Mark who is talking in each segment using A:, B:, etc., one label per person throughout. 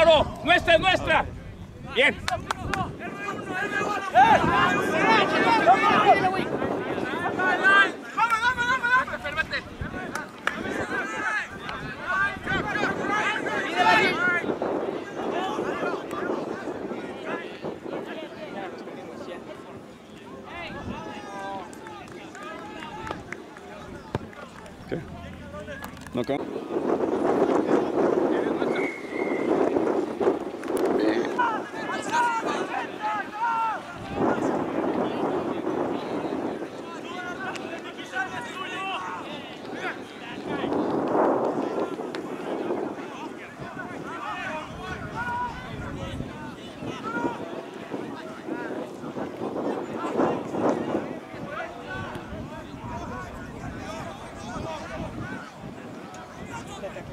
A: Claro, nuestra es nuestra. Bien.
B: ¿Qué? ¿No?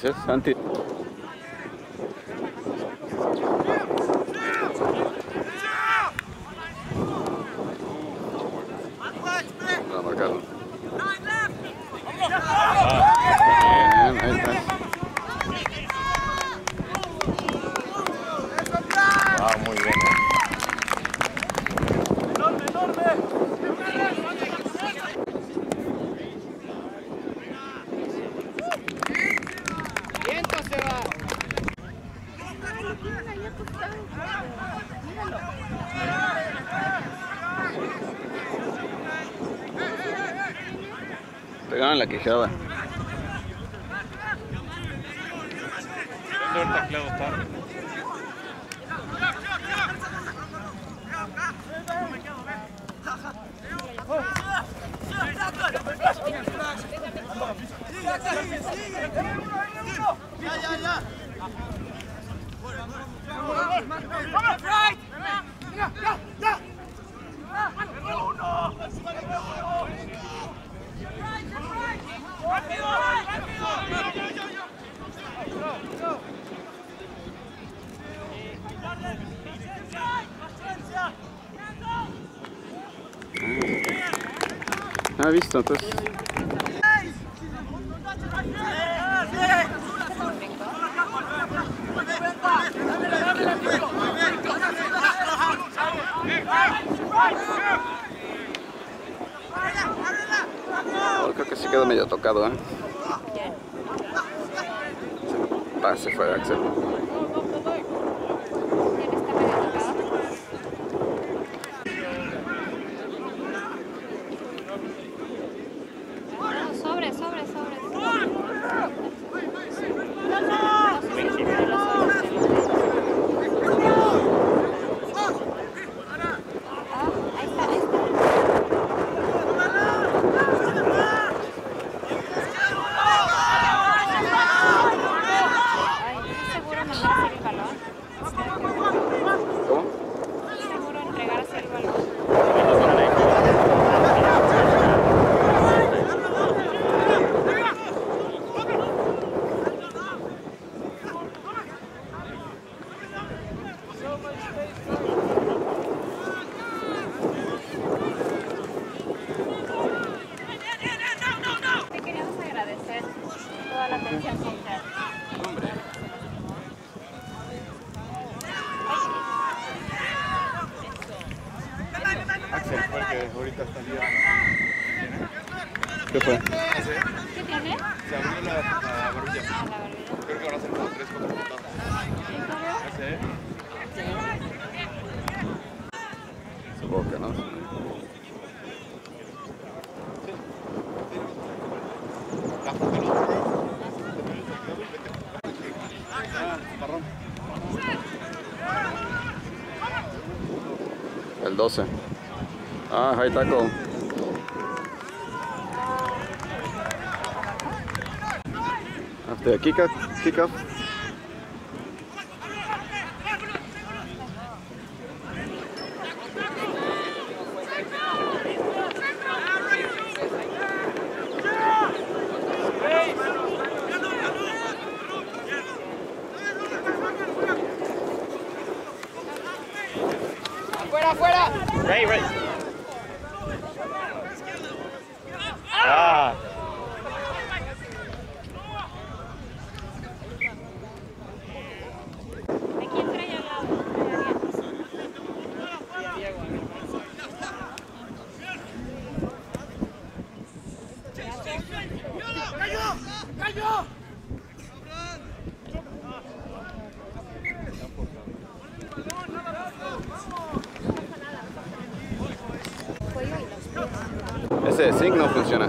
B: places. Until No, no, Carlos.
A: And I, I
B: fijaba. Right! Yeah,
A: yeah, yeah! Oh
B: no! Ah oui, c'est un poste. Se quedó medio tocado, ¿eh? Ah, se fue Axel.
C: Axel fue el que ahorita está liado.
A: ¿Qué fue? El 12. Ah, high tackle. After a kick, up,
B: kick off. favorite
A: ese no funciona.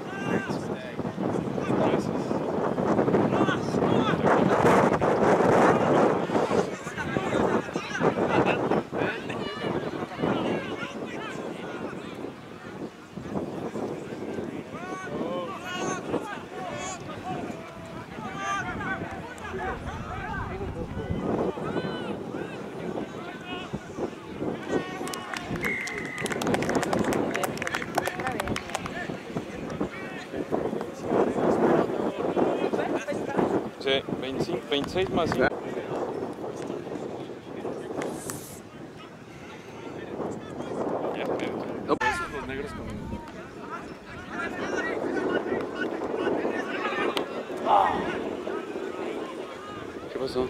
D: 25, 26 mais 5.
A: ¿Qué pasó?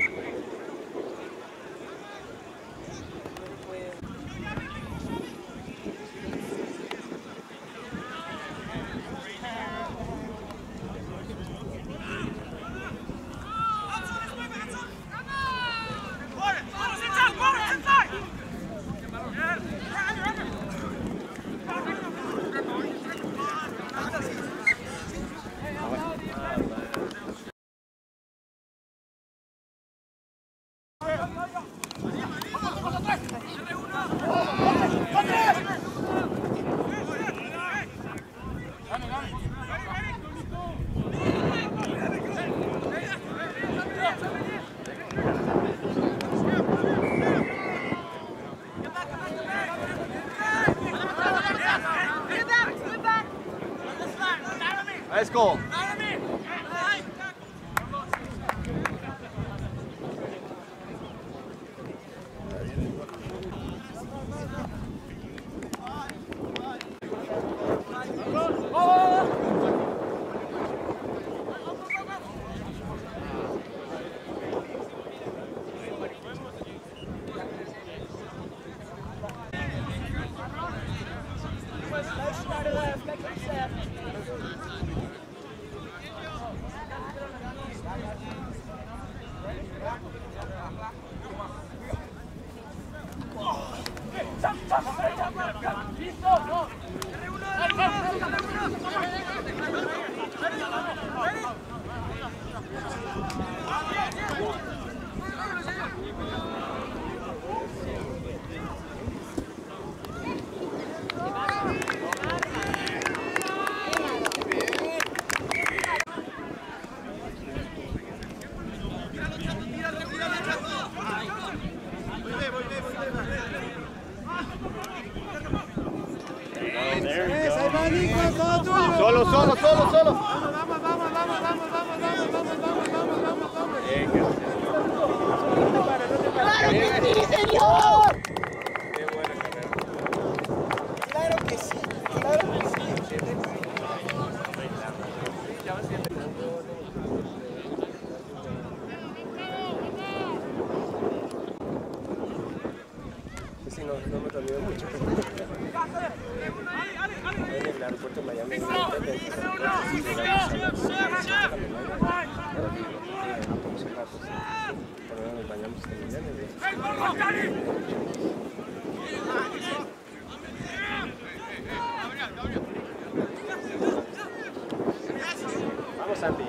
D: Santi.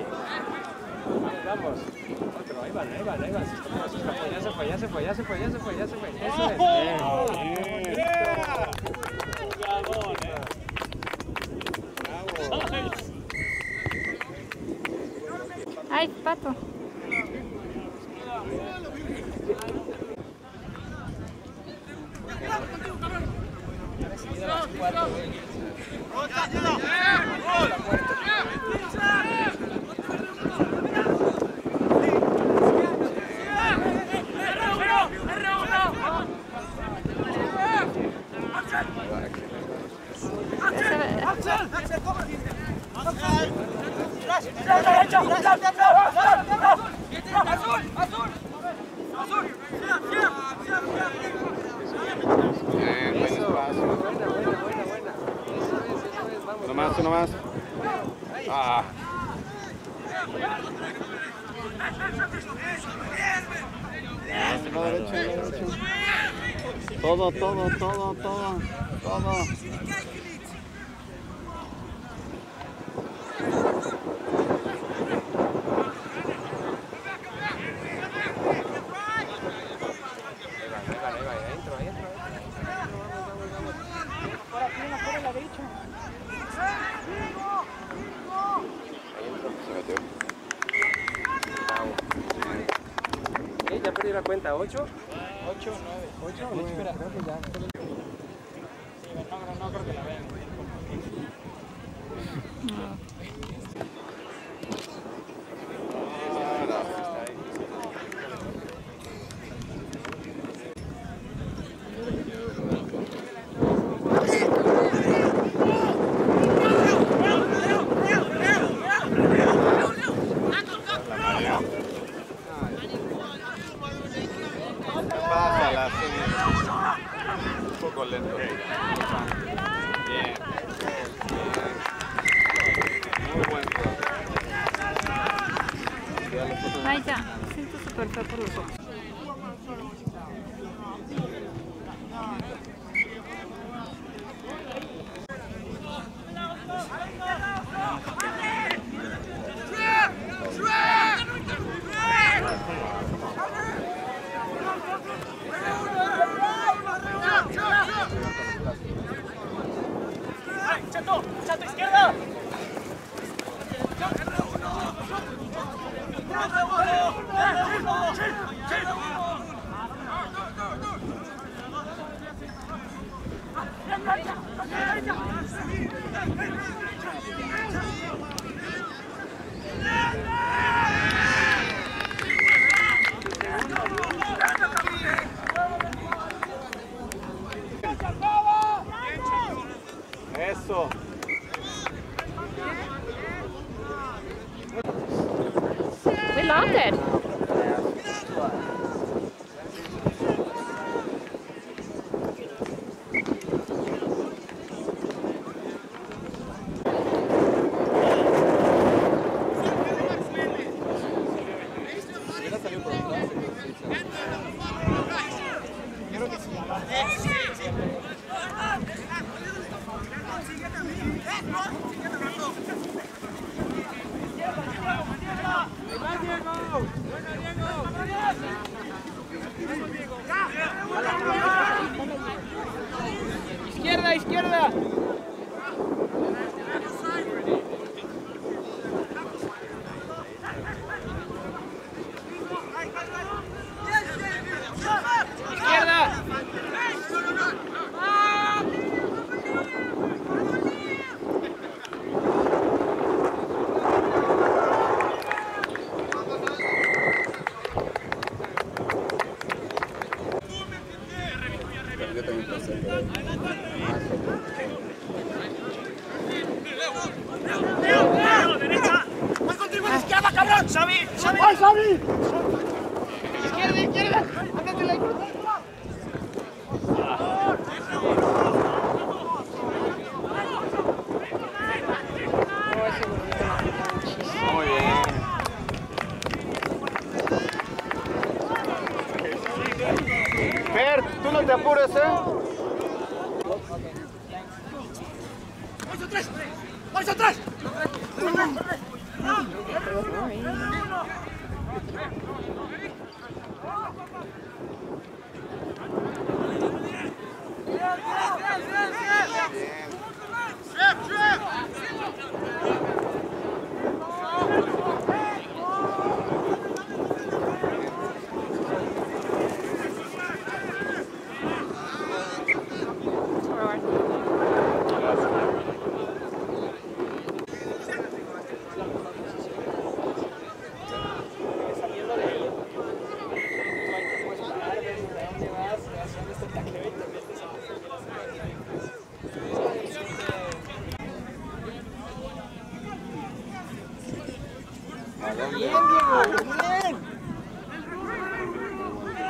D: Vamos, vamos. Otro, ahí van, ahí van, ahí van. Se escapó, se escapó. Ya se fue, ya se fue, ya se fue, ya se fue, ya se fue. Eso es. Bien.
A: Ay, pato.
B: Todo, todo, todo, todo, todo.
D: Ahí va, ahí va, ahí entro, ahí entro.
B: Se metió.
D: Eh, ya la. ¿Ocho? Nueve. Espera, creo que ya.
B: Pásala,
A: Bravo!
B: Eso.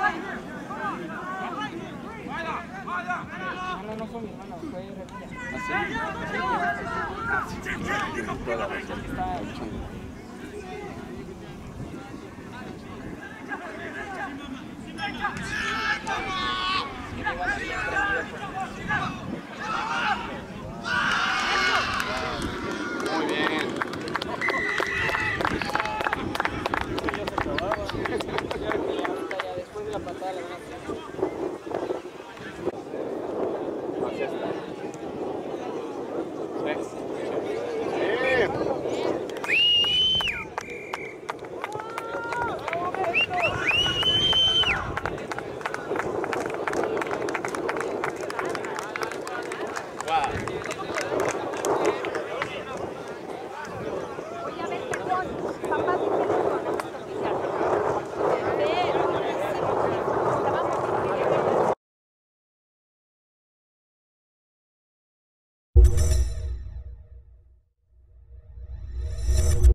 E: No,
A: no, no fue
E: Thanks.